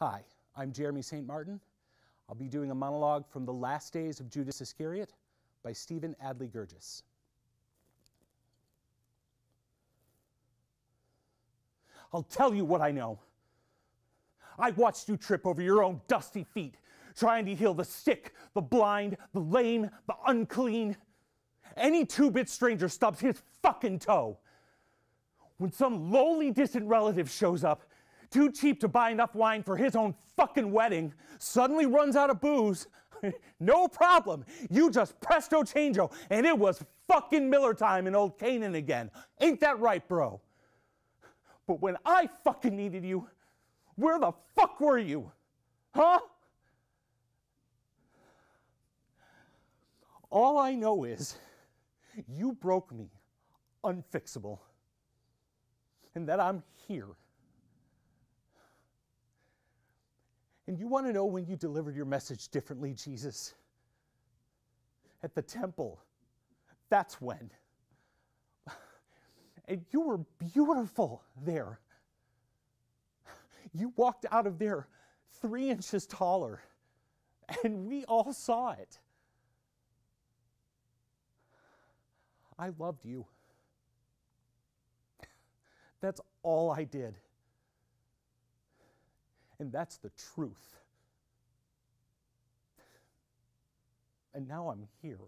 Hi, I'm Jeremy St. Martin. I'll be doing a monologue from The Last Days of Judas Iscariot by Stephen Adly Guirgis. I'll tell you what I know. I watched you trip over your own dusty feet, trying to heal the sick, the blind, the lame, the unclean. Any two bit stranger stubs his fucking toe. When some lowly distant relative shows up, too cheap to buy enough wine for his own fucking wedding, suddenly runs out of booze, no problem. You just presto changeo, and it was fucking Miller time in old Canaan again. Ain't that right, bro? But when I fucking needed you, where the fuck were you? Huh? All I know is you broke me, unfixable, and that I'm here. And you want to know when you delivered your message differently, Jesus? At the temple. That's when. And you were beautiful there. You walked out of there three inches taller, and we all saw it. I loved you. That's all I did. And that's the truth. And now I'm here.